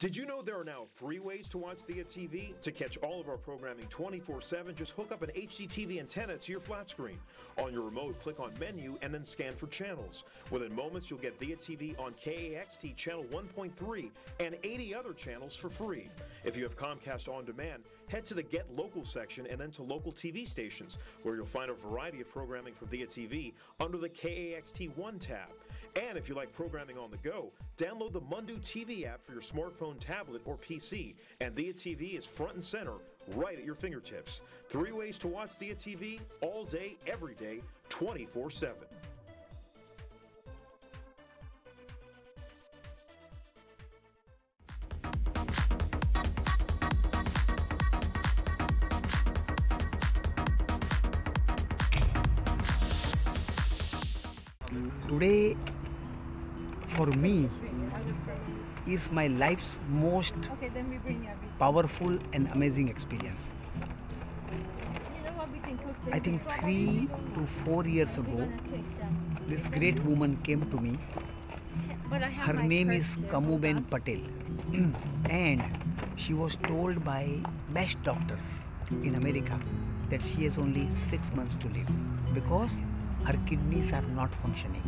Did you know there are now three ways to watch Diya TV? To catch all of our programming 24 7, just hook up an HDTV antenna to your flat screen. On your remote, click on Menu and then scan for channels. Within moments, you'll get Diya TV on KAXT Channel 1.3 and 80 other channels for free. If you have Comcast On Demand, head to the Get Local section and then to local TV stations, where you'll find a variety of programming from Diya TV under the KAXT 1 tab. And if you like programming on the go, download the Mundu TV app for your smartphone, tablet, or PC. And Diya TV is front and center, right at your fingertips. Three ways to watch Diya TV all day, every day, 24 7. today for me is my life's most Okay, then we bring everything. powerful and amazing experience. You know what we can cook? I think three to four years ago, this great woman came to me. But I have Her name is. Kamuben Patel, and she was told by best doctors in America that she has only six months to live because her kidneys are not functioning.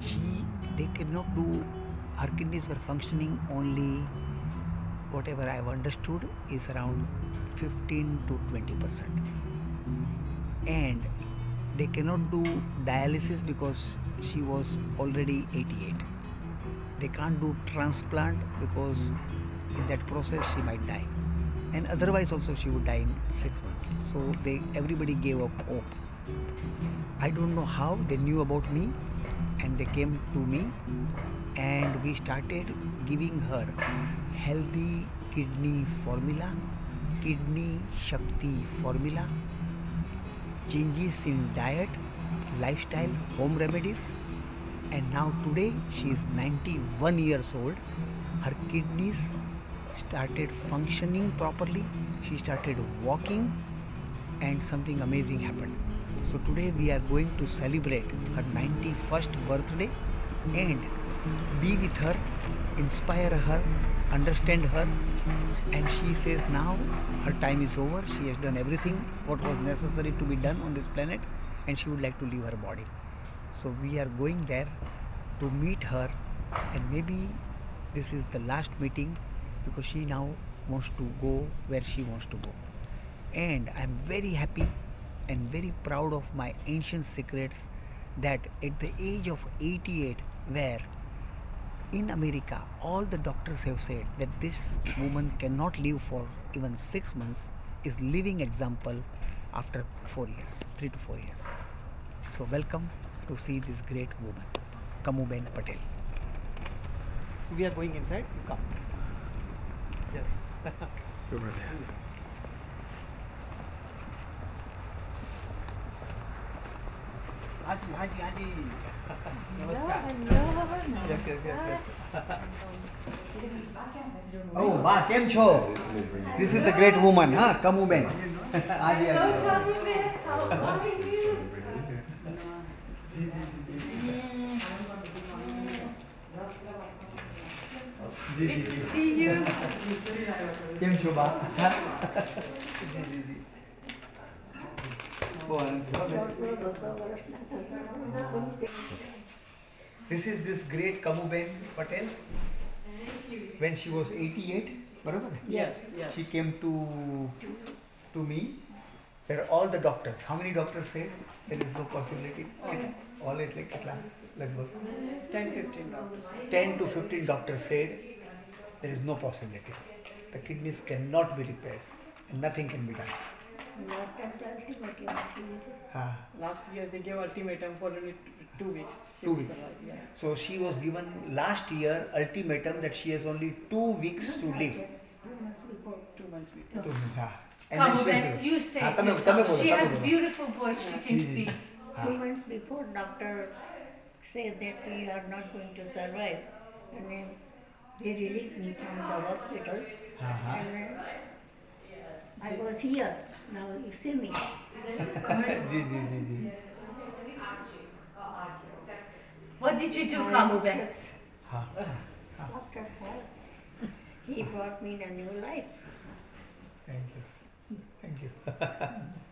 She they cannot do her kidneys were functioning only whatever I've understood is around 15 to 20 percent. And they cannot do dialysis because she was already 88 they can't do transplant because in that process she might die. And otherwise also she would die in 6 months. So they everybody gave up hope i don't know how they knew about me and they came to me and we started giving her healthy kidney formula kidney shakti formula changes in diet, lifestyle, home remedies, and now today she is 91 years old. Her kidneys started functioning properly. She started walking, and something amazing happened. So today we are going to celebrate her 91st birthday and be with her, inspire her, understand her, and she says now her time is over. She has done everything what was necessary to be done on this planet and she would like to leave her body. So we are going there to meet her and maybe this is the last meeting because she now wants to go where she wants to go. And i'm very happy and very proud of my ancient secrets that at the age of 88 where in America, all the doctors have said that this woman cannot live for even six months, is living example after four years, three to four years. So welcome to see this great woman, Kamuben Patel. We are going inside. You come. Yes. Haji, Haji, Haji. Namaskar. Yes, yes, yes, yes. Oh, વાહ કેમ છો This is the great woman, હા કમુબેન હાજી હાજી જી જી જી See you. કેમ છો બા જી જી જી This is this great Kamuben Patel. When she was 88, Yes, yes. She came to to me. There are all the doctors. How many doctors said there is no possibility? All it like 10, 15 doctors. 10 to 15 doctors said there is no possibility. The kidneys cannot be repaired. Nothing can be done. Ah. Last year they gave ultimatum for only two weeks. She two weeks. Alive, yeah. So she was given last year ultimatum that she has only two weeks to live. Two months before. Two months before. Two months. And then you say ah, yourself. Yourself. she has beautiful voice, she ah. can speak. Two ah. months before, doctor said that we are not going to survive. And then they released me from the hospital. Uh -huh. And I was here, now you see me. Yes. What did you do, Kamuben? हाँ After he brought me in a new life. thank you. Thank you.